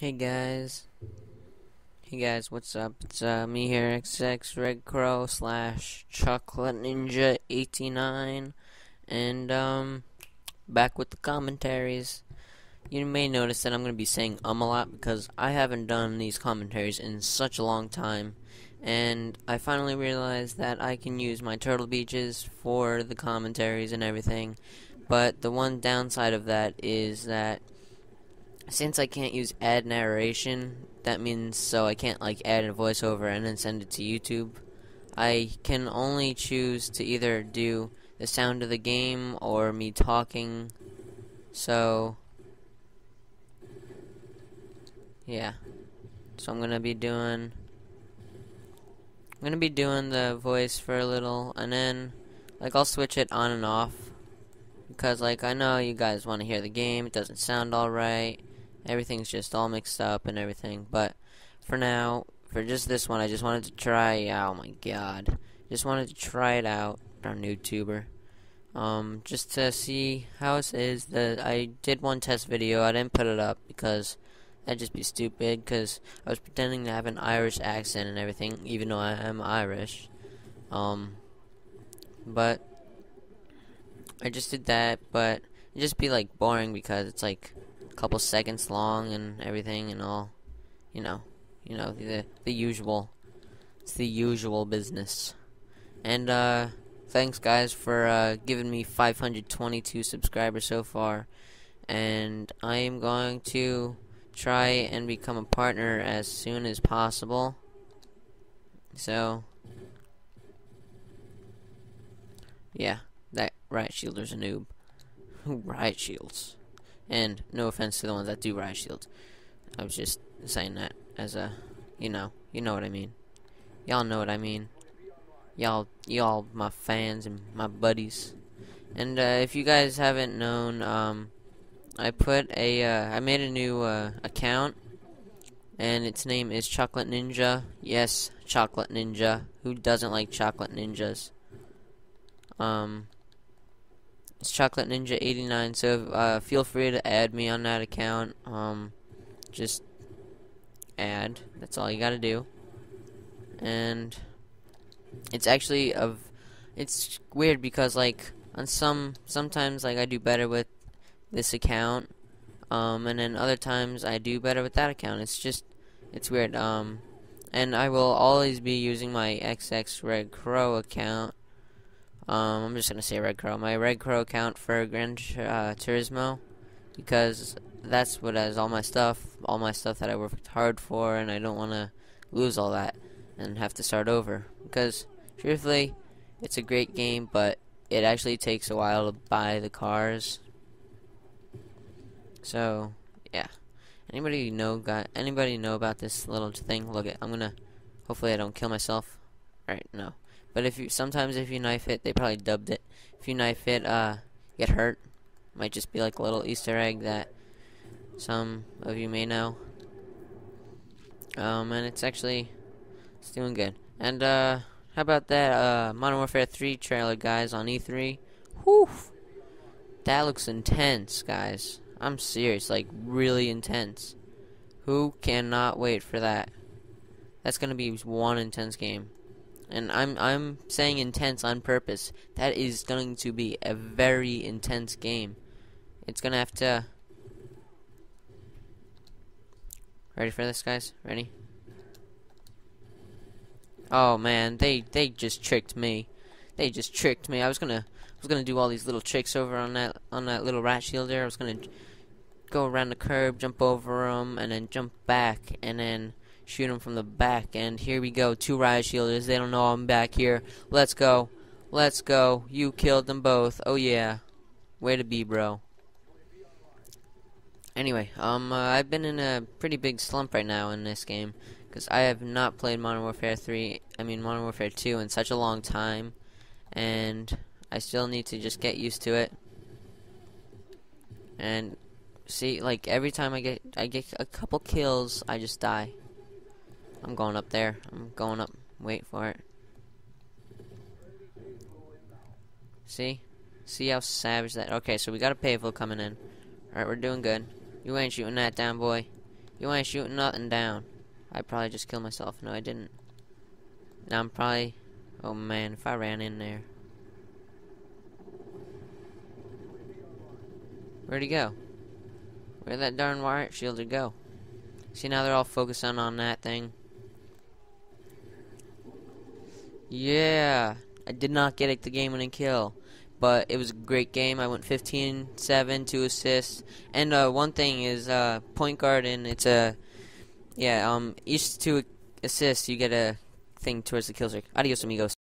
Hey guys. Hey guys, what's up? It's uh, me here, XX Red Crow slash Chocolate Ninja 89, and um, back with the commentaries. You may notice that I'm going to be saying um a lot because I haven't done these commentaries in such a long time, and I finally realized that I can use my Turtle Beaches for the commentaries and everything, but the one downside of that is that since I can't use add narration, that means so I can't like add a voiceover and then send it to YouTube. I can only choose to either do the sound of the game or me talking. So yeah. So I'm gonna be doing I'm gonna be doing the voice for a little and then like I'll switch it on and off because like I know you guys want to hear the game, it doesn't sound alright everything's just all mixed up and everything. But for now, for just this one, I just wanted to try. Oh my god, just wanted to try it out on YouTuber. Um, just to see how it is. That I did one test video. I didn't put it up because that'd just be stupid. Because I was pretending to have an Irish accent and everything, even though I am Irish. Um, but I just did that. But it'd just be like boring because it's like couple seconds long and everything and all, you know, you know the the usual. It's the usual business. And uh, thanks guys for uh, giving me 522 subscribers so far, and I am going to try and become a partner as soon as possible. So, yeah, that riot shielder's a noob. riot shields. And no offense to the ones that do riot shields. I was just saying that as a, you know, you know what I mean. Y'all know what I mean. Y'all, y'all, my fans and my buddies. And uh, if you guys haven't known, um, I put a, uh, I made a new uh, account, and its name is Chocolate Ninja. Yes, Chocolate Ninja. Who doesn't like chocolate ninjas? Um, it's Chocolate Ninja 89. So uh, feel free to add me on that account. Um, just add. That's all you gotta do. And it's actually of it's weird because like on some sometimes like I do better with this account um and then other times I do better with that account it's just it's weird um and I will always be using my XX Red Crow account um, I'm just gonna say Red Crow. My Red Crow account for Gran uh, Turismo, because that's what has all my stuff, all my stuff that I worked hard for, and I don't want to lose all that and have to start over. Because truthfully, it's a great game, but it actually takes a while to buy the cars. So yeah, anybody know got anybody know about this little thing? Look at I'm gonna. Hopefully, I don't kill myself. Alright, no. But if you sometimes if you knife it, they probably dubbed it. If you knife it, uh, get hurt. Might just be like a little Easter egg that some of you may know. Um, and it's actually it's doing good. And uh, how about that uh, Modern Warfare 3 trailer, guys, on E3? Whew, that looks intense, guys. I'm serious, like really intense. Who cannot wait for that? That's gonna be one intense game and I'm I'm saying intense on purpose. That is going to be a very intense game. It's gonna have to. Ready for this, guys? Ready? Oh man, they they just tricked me. They just tricked me. I was gonna I was gonna do all these little tricks over on that on that little rat shield there. I was gonna go around the curb, jump over them, and then jump back, and then shoot him from the back. And here we go. Two riot shielders. They don't know I'm back here. Let's go. Let's go. You killed them both. Oh, yeah. Way to be, bro. Anyway, um, uh, I've been in a pretty big slump right now in this game. Because I have not played Modern Warfare 3, I mean Modern Warfare 2 in such a long time. And I still need to just get used to it. And see, like every time I get I get a couple kills, I just die. I'm going up there. I'm going up. Wait for it. See? See how savage that... Okay, so we got a Pave Low coming in. Alright, we're doing good. You ain't shooting that down, boy. You ain't shooting nothing down. I probably just killed myself. No, I didn't. Now I'm probably... Oh man, if I ran in there. Where'd he go? Where'd that darn wire shielder go? See, now they're all focusing on that thing. Yeah. I did not get the game-winning kill. But it was a great game. I went 15-7, 2 assists. And uh, one thing is uh, point guard, and it's a... Yeah, um, each two assists, you get a thing towards the kill streak. Adios, amigos.